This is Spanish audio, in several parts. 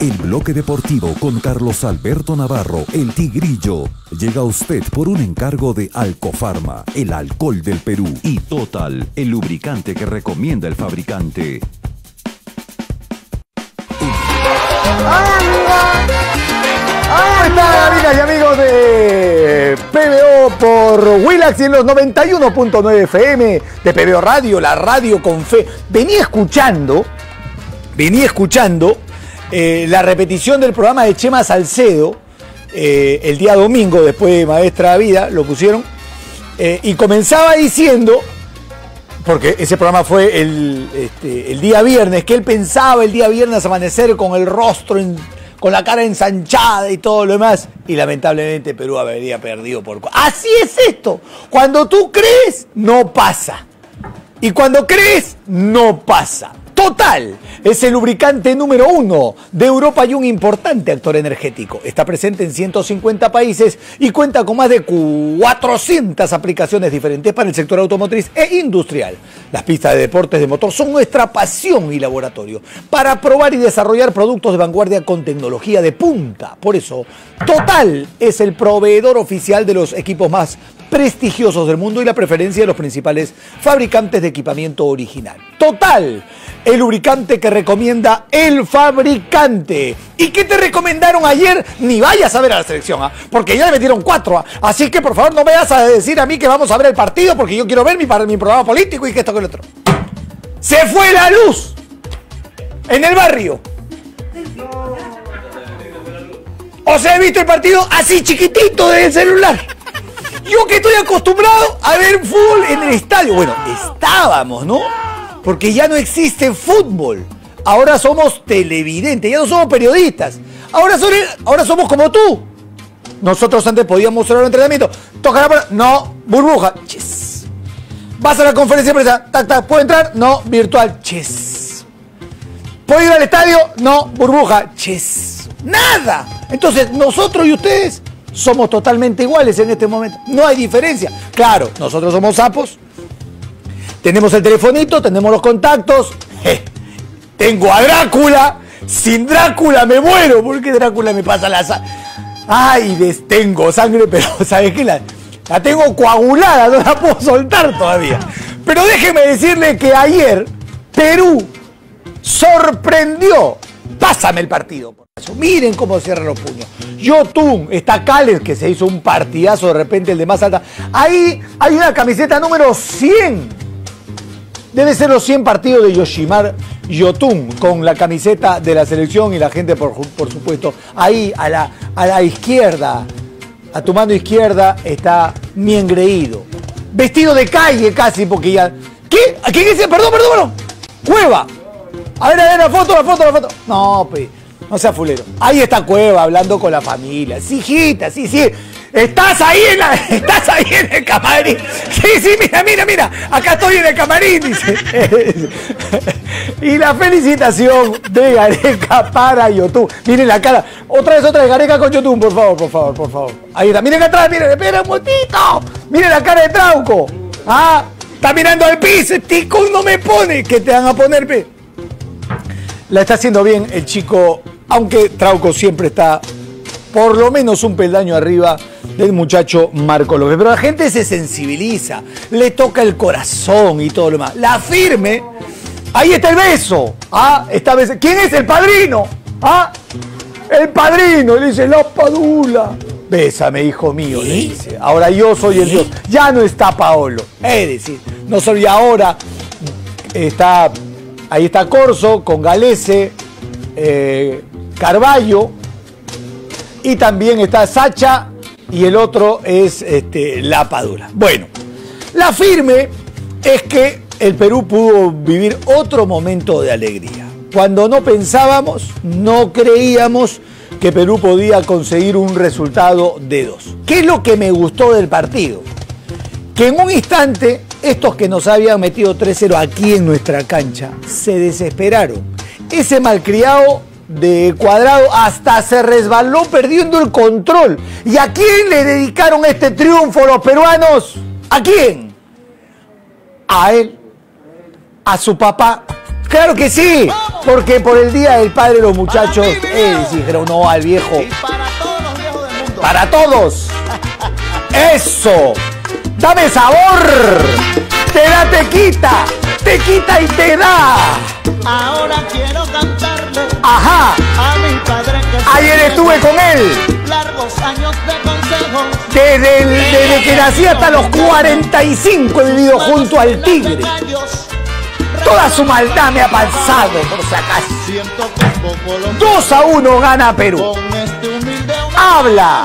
el bloque deportivo con Carlos Alberto Navarro, el Tigrillo. Llega a usted por un encargo de Alcofarma, el alcohol del Perú, y Total, el lubricante que recomienda el fabricante. ¿Cómo están, amigas y amigos de PBO por Willax y en los 91.9 FM de PBO Radio, la radio con fe? Venía escuchando, venía escuchando eh, la repetición del programa de Chema Salcedo eh, el día domingo, después de Maestra Vida, lo pusieron, eh, y comenzaba diciendo porque ese programa fue el, este, el, día viernes, que él pensaba el día viernes amanecer con el rostro, con la cara ensanchada y todo lo demás, y lamentablemente Perú habría perdido por... Así es esto, cuando tú crees, no pasa. Y cuando crees, no pasa. Total es el lubricante número uno de Europa y un importante actor energético. Está presente en 150 países y cuenta con más de 400 aplicaciones diferentes para el sector automotriz e industrial. Las pistas de deportes de motor son nuestra pasión y laboratorio para probar y desarrollar productos de vanguardia con tecnología de punta. Por eso, Total es el proveedor oficial de los equipos más prestigiosos del mundo y la preferencia de los principales fabricantes de equipamiento original. Total, el lubricante que recomienda el fabricante. ¿Y qué te recomendaron ayer? Ni vayas a ver a la selección, ¿ah? porque ya le metieron cuatro. ¿ah? Así que por favor no vayas a decir a mí que vamos a ver el partido porque yo quiero ver mi, mi programa político y que esto que el otro. Se fue la luz en el barrio. O sea, he visto el partido así chiquitito del celular. Yo que estoy acostumbrado a ver fútbol en el estadio. Bueno, estábamos, ¿no? Porque ya no existe fútbol. Ahora somos televidentes, ya no somos periodistas. Ahora, ahora somos como tú. Nosotros antes podíamos mostrar el entrenamiento. Toca la No, burbuja. Ches. Vas a la conferencia de prensa. Tac, tac. ¿Puedo entrar? No, virtual. Ches. ¿Puedo ir al estadio? No, burbuja. Ches. Nada. Entonces, nosotros y ustedes somos totalmente iguales en este momento. No hay diferencia. Claro, nosotros somos sapos. Tenemos el telefonito, tenemos los contactos. tengo a Drácula. Sin Drácula me muero. Porque Drácula me pasa la sangre. Ay, tengo sangre, pero ¿sabes qué? La, la tengo coagulada, no la puedo soltar todavía. Pero déjeme decirle que ayer Perú sorprendió. Pásame el partido. Miren cómo cierran los puños. Yotun, está Cales, que se hizo un partidazo de repente, el de más alta. Ahí hay una camiseta número 100. Debe ser los 100 partidos de Yoshimar Yotun, con la camiseta de la selección y la gente, por, por supuesto. Ahí, a la, a la izquierda, a tu mano izquierda, está mi engreído. Vestido de calle casi, porque ya... ¿Qué? ¿Quién es? Perdón, perdón, perdón. Cueva. A ver, a ver, la foto, la foto, la foto. No, pues. No sea fulero. Ahí está Cueva hablando con la familia. Sí, hijita, sí, sí. Estás ahí en la, estás ahí en el camarín. Sí, sí, mira, mira, mira. Acá estoy en el camarín, dice. y la felicitación de Gareca para YouTube. Miren la cara. Otra vez, otra vez, Gareca con YouTube, por favor, por favor, por favor. Ahí está. Miren atrás, miren, espera un momentito. Miren la cara de Trauco. Ah, está mirando al piso. Tico no me pone. ¿Qué te van a poner, pe? La está haciendo bien el chico aunque Trauco siempre está por lo menos un peldaño arriba del muchacho Marco López. Pero la gente se sensibiliza, le toca el corazón y todo lo demás. La firme, ahí está el beso. Ah, esta vez, ¿quién es el padrino? Ah, el padrino, le dice, la padula. Bésame, hijo mío, le dice. Ahora yo soy el Dios. Ya no está Paolo. Es decir, no soy ahora. Está, ahí está Corso con Galese. Eh, Carballo y también está Sacha y el otro es este, La. Bueno, la firme es que el Perú pudo vivir otro momento de alegría. Cuando no pensábamos, no creíamos que Perú podía conseguir un resultado de dos. ¿Qué es lo que me gustó del partido? Que en un instante estos que nos habían metido 3-0 aquí en nuestra cancha se desesperaron. Ese malcriado de cuadrado hasta se resbaló perdiendo el control. ¿Y a quién le dedicaron este triunfo los peruanos? ¿A quién? A él. A su papá. Claro que sí. Porque por el Día del Padre los muchachos eh, dijeron no al viejo. para todos los viejos del mundo. Para todos. Eso. Dame sabor. Te da, te quita. Te quita y te da. Ahora quiero cantarle Ajá. a mi padre que Ayer estuve con él. Largos años de consejos. Desde, el- desde que nací hasta los 45 he vivido junto al tigre. Toda su maldad me ha pasado, por si acaso. Siento que un poco lo 2 a 1 gana Perú. este. Habla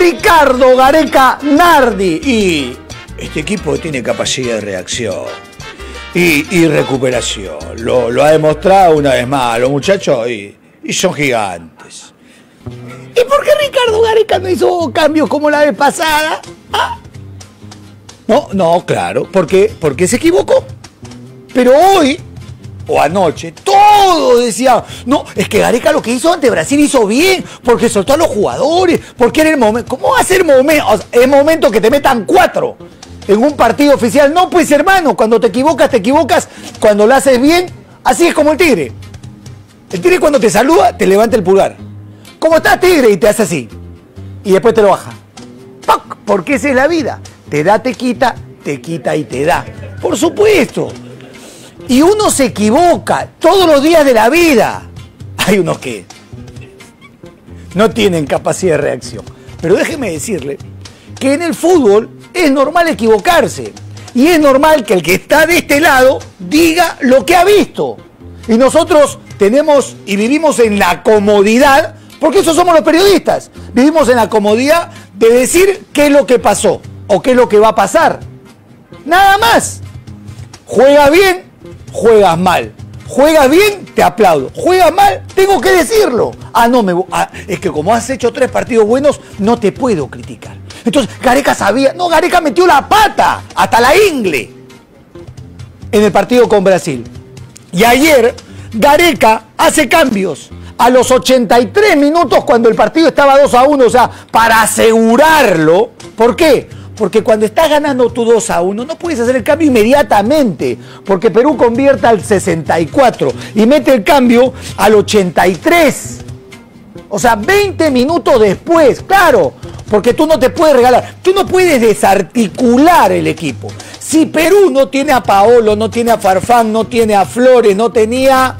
Ricardo Gareca Nardi. Y este equipo tiene capacidad de reacción y, y recuperación. Lo, lo ha demostrado una vez más. Los muchachos y, y son gigantes. ¿Y por qué Ricardo Gareca no hizo cambios como la vez pasada? ¿Ah? No, no, claro. ¿Por qué? Porque se equivocó. Pero hoy, o anoche, todos decían, no, es que Gareca lo que hizo ante Brasil hizo bien, porque soltó a los jugadores, porque era el momento. ¿Cómo va a ser momento? O sea, es momento que te metan cuatro en un partido oficial. No, pues hermano, cuando te equivocas, te equivocas. Cuando lo haces bien, así es como el tigre. El tigre cuando te saluda, te levanta el pulgar. ¿Cómo estás, tigre? Y te hace así. Y después te lo baja. ¡Pac! Porque esa es la vida. Te da, te quita, te quita y te da. Por supuesto. Y uno se equivoca todos los días de la vida. Hay unos que no tienen capacidad de reacción. Pero déjeme decirle que en el fútbol es normal equivocarse. Y es normal que el que está de este lado diga lo que ha visto. Y nosotros tenemos y vivimos en la comodidad, porque eso somos los periodistas. Vivimos en la comodidad de decir qué es lo que pasó o qué es lo que va a pasar. Nada más. Juegas bien, juegas mal. Juegas bien, te aplaudo. Juegas mal, tengo que decirlo. Ah, no, me, ah, es que como has hecho tres partidos buenos, no te puedo criticar. Entonces, Gareca sabía. No, Gareca metió la pata, hasta la ingle, en el partido con Brasil. Y ayer, Gareca hace cambios. A los 83 minutos, cuando el partido estaba 2 a 1, o sea, para asegurarlo. ¿Por qué? Porque cuando estás ganando tú 2 a 1, no puedes hacer el cambio inmediatamente. Porque Perú convierte al 64 y mete el cambio al 83. O sea, 20 minutos después, claro, porque tú no te puedes regalar, tú no puedes desarticular el equipo. Si Perú no tiene a Paolo, no tiene a Farfán, no tiene a Flores, no tenía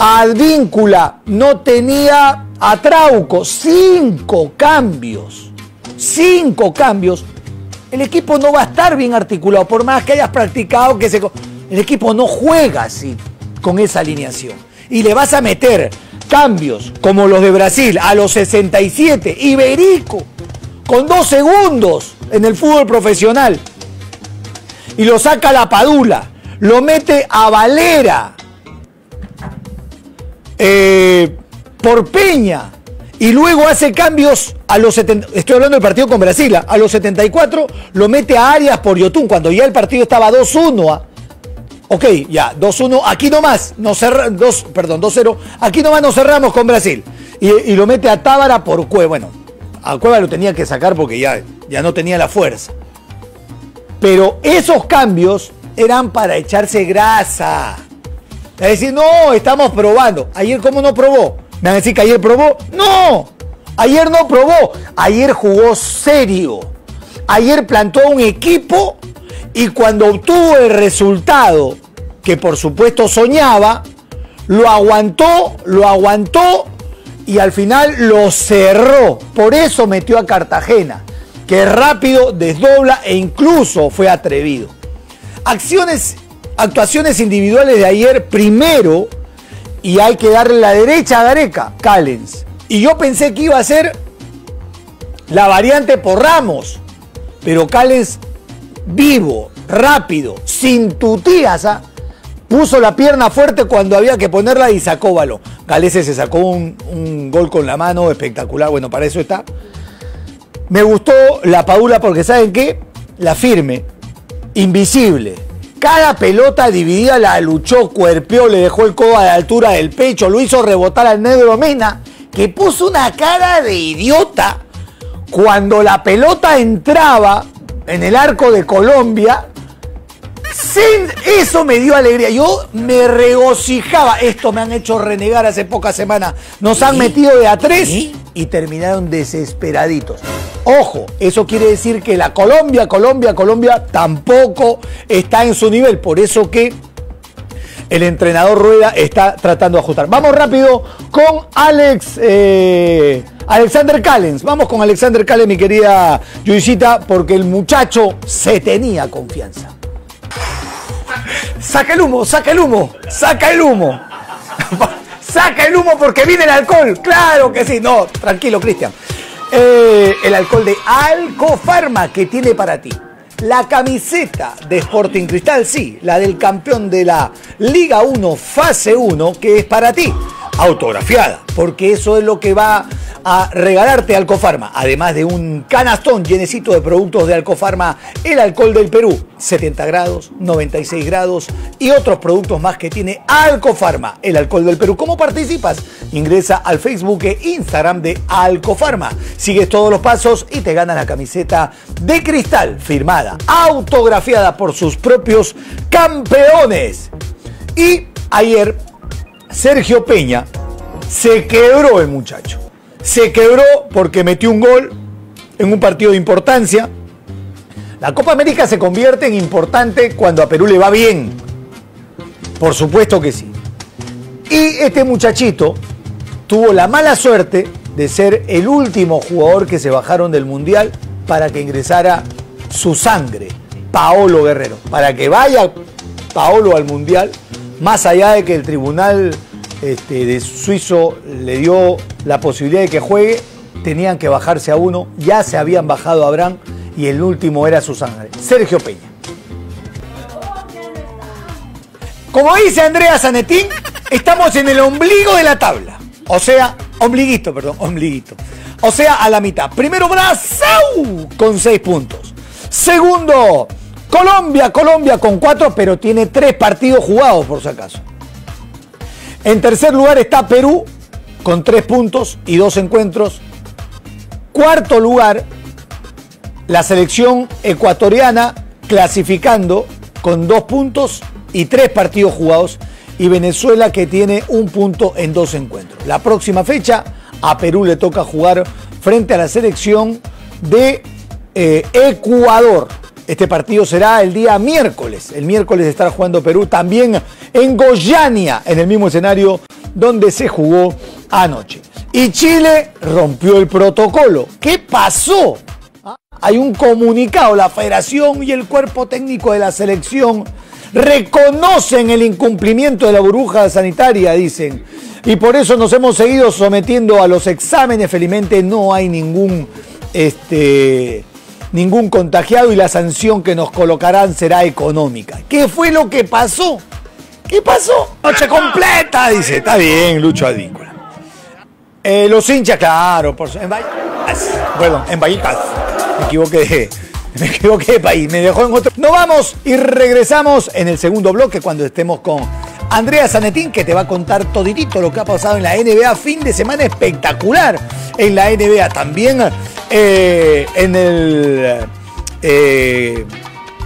a Advíncula, no tenía a Trauco, cinco cambios, cinco cambios, el equipo no va a estar bien articulado, por más que hayas practicado que se... El equipo no juega así, con esa alineación. Y le vas a meter cambios como los de Brasil a los 67, Iberico, con dos segundos en el fútbol profesional. Y lo saca la Padula, lo mete a Valera, eh, por Peña y luego hace cambios a los 70, estoy hablando del partido con Brasil, a los 74 lo mete a Arias por Yotun cuando ya el partido estaba 2-1. ¿ah? Ok, ya, 2-1, aquí nomás, nos cerra, dos, perdón, 2-0, aquí nomás nos cerramos con Brasil. Y, y lo mete a Tábara por Cueva. Bueno, a Cueva lo tenía que sacar porque ya, ya no tenía la fuerza. Pero esos cambios eran para echarse grasa. Es decir, no, estamos probando. Ayer, ¿cómo no probó? ¿Me van a decir que ayer probó? No, ayer no probó. Ayer jugó serio. Ayer plantó un equipo y cuando obtuvo el resultado que por supuesto soñaba, lo aguantó, lo aguantó y al final lo cerró. Por eso metió a Cartagena, que rápido desdobla e incluso fue atrevido. Acciones, actuaciones individuales de ayer, primero, y hay que darle la derecha a Gareca, Callens. Y yo pensé que iba a ser la variante por Ramos, pero Callens vivo, rápido, sin tutías, ¿ah? puso la pierna fuerte cuando había que ponerla y sacó balón. Galese se sacó un, un gol con la mano espectacular, bueno, para eso está. Me gustó la Paula porque ¿saben qué? La firme, invisible. Cada pelota dividida la luchó, cuerpeó, le dejó el codo a la altura del pecho, lo hizo rebotar al negro Mena, que puso una cara de idiota cuando la pelota entraba en el arco de Colombia, Sin- eso me dio alegría. Yo me regocijaba. Esto me han hecho renegar hace pocas semanas. Nos han metido de a tres y terminaron desesperaditos. Ojo, eso quiere decir que la Colombia, Colombia, Colombia tampoco está en su nivel. Por eso que el entrenador Rueda está tratando de ajustar. Vamos rápido con Alex, eh, Alexander Callens. Vamos con Alexander Callens, mi querida Luisita, porque el muchacho se tenía confianza. Saca el humo, saca el humo, saca el humo. saca el humo porque viene el alcohol. Claro que sí. No, tranquilo, Cristian. Eh, el alcohol de Alcofarma que tiene para ti. La camiseta de Sporting Cristal, sí, la del campeón de la Liga 1, fase 1, que es para ti, autografiada, porque eso es lo que va a regalarte Alcofarma, además de un canastón llenecito de productos de Alcofarma, el alcohol del Perú, 70 grados, 96 grados y otros productos más que tiene Alcofarma, el alcohol del Perú. ¿Cómo participas? Ingresa al Facebook e Instagram de Alcofarma, sigues todos los pasos y te ganas la camiseta de cristal firmada, autografiada por sus propios campeones. Y ayer Sergio Peña se quebró el muchacho. Se quebró porque metió un gol en un partido de importancia. La Copa América se convierte en importante cuando a Perú le va bien. Por supuesto que sí. Y este muchachito tuvo la mala suerte de ser el último jugador que se bajaron del Mundial para que ingresara su sangre, Paolo Guerrero. Para que vaya Paolo al Mundial, más allá de que el tribunal este, de suizo le dio la posibilidad de que juegue, tenían que bajarse a uno, ya se habían bajado a Abraham y el último era su sangre, Sergio Peña. Como dice Andrea Zanetín, estamos en el ombligo de la tabla. O sea, ombliguito, perdón, ombliguito. O sea, a la mitad. Primero Brasil con seis puntos. Segundo, Colombia, Colombia con cuatro, pero tiene tres partidos jugados por si acaso. En tercer lugar está Perú con tres puntos y dos encuentros. Cuarto lugar, la selección ecuatoriana clasificando con dos puntos y tres partidos jugados. Y Venezuela que tiene un punto en dos encuentros. La próxima fecha a Perú le toca jugar frente a la selección de eh, Ecuador. Este partido será el día miércoles. El miércoles estará jugando Perú también en Goiânia, en el mismo escenario donde se jugó anoche. Y Chile rompió el protocolo. ¿Qué pasó? Hay un comunicado, la federación y el cuerpo técnico de la selección reconocen el incumplimiento de la burbuja sanitaria, dicen. Y por eso nos hemos seguido sometiendo a los exámenes. Felizmente no hay ningún, este, ningún contagiado y la sanción que nos colocarán será económica. ¿Qué fue lo que pasó? ¿Qué pasó? Noche completa, dice. Está bien, Lucho Advíncula. Eh, los hinchas, claro, por en Vallecas. Bueno, en Vallecas. Me equivoqué me equivoqué de país. Me dejó en otro. Nos vamos y regresamos en el segundo bloque cuando estemos con Andrea Zanetín, que te va a contar toditito lo que ha pasado en la NBA. Fin de semana espectacular en la NBA. También eh, en el. eh,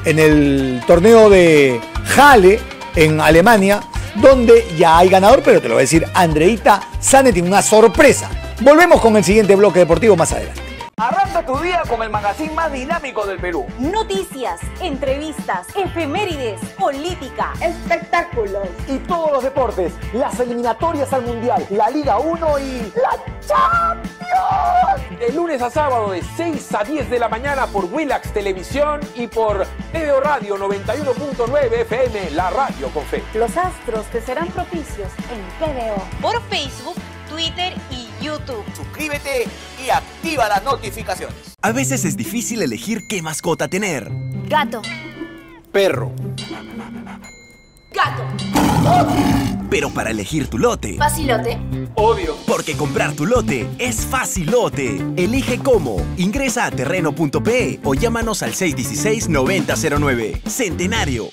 en el torneo de Halle en Alemania, donde ya hay ganador, pero te lo va a decir Andreita Zanetti, una sorpresa. Volvemos con el siguiente bloque deportivo más adelante. Arranca tu día con el magazine más dinámico del Perú. Noticias, entrevistas, efemérides, política, espectáculos. Y todos los deportes, las eliminatorias al Mundial, la Liga 1 y la Champions. De lunes a sábado de 6 a 10 de la mañana por Willax Televisión y por TVO Radio 91.9 FM, la radio con fe. los astros te serán propicios en TVO. por Facebook, Twitter y YouTube. Suscríbete y activa las notificaciones. A veces es difícil elegir qué mascota tener. Gato. Perro. Gato. Pero para elegir tu lote, Facilote. Obvio. porque comprar tu lote es facilote. Elige cómo. Ingresa a terreno.pe o llámanos al 616-9009. Centenario.